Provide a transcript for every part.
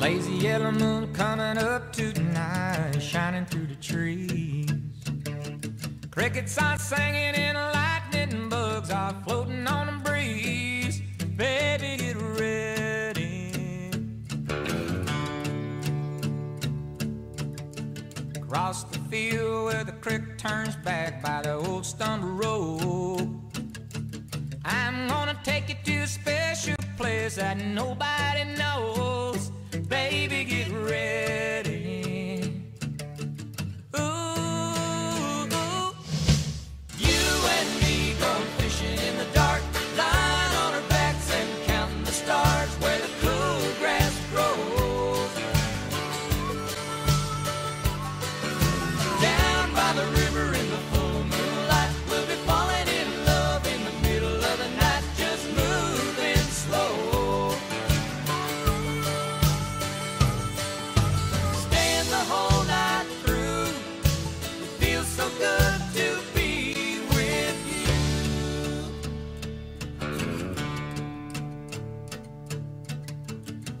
Lazy yellow moon coming up tonight, shining through the trees. Crickets are singing and lightning bugs are floating on the breeze. Baby, get Across the field where the creek turns back by the old stumble road. I'm gonna take you to a special place that nobody knows. Baby, get ready.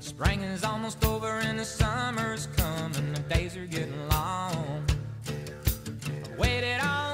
Spring is almost over and the summer's coming. The days are getting long. I waited all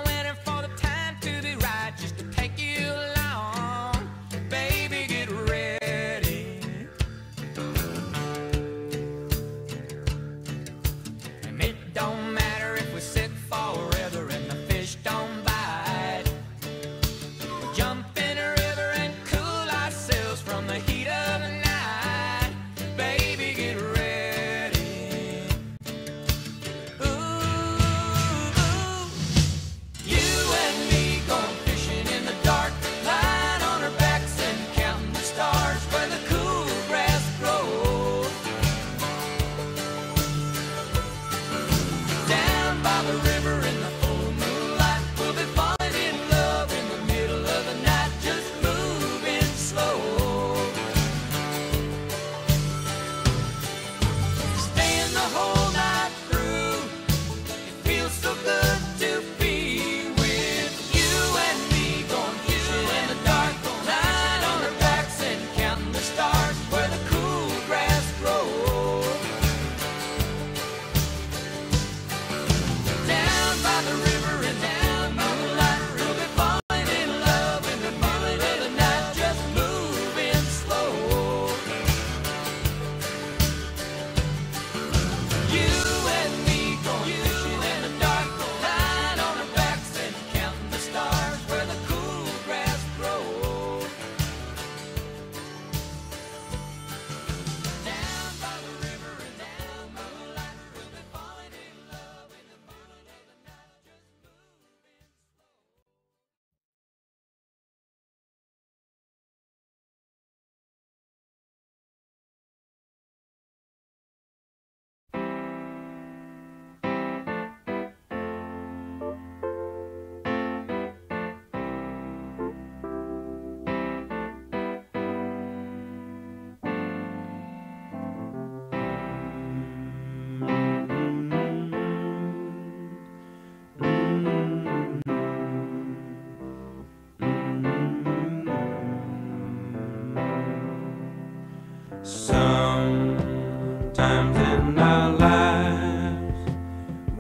times in our lives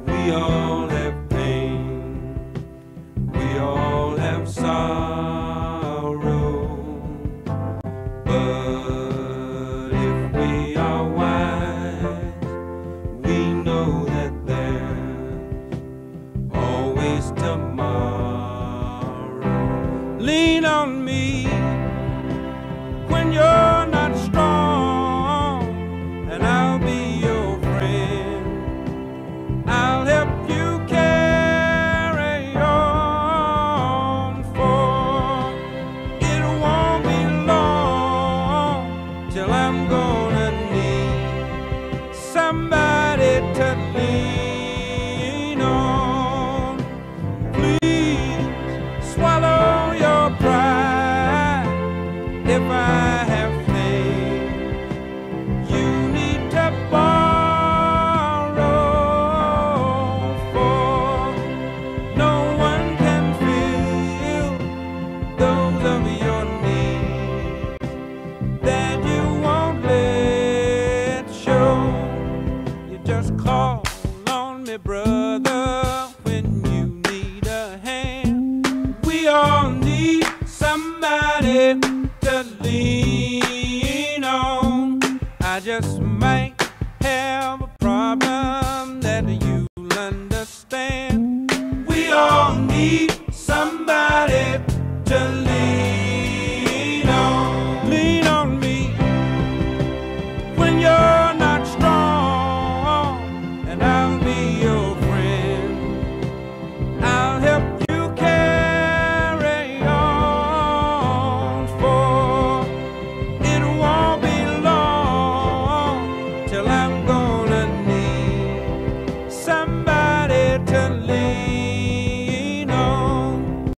we all have pain, we all have sorrow. But if we are wise, we know that there's always tomorrow. Lean on me. bitterly. all need somebody to lean.